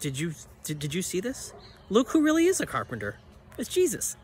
did you did, did you see this? Look who really is a carpenter. It's Jesus.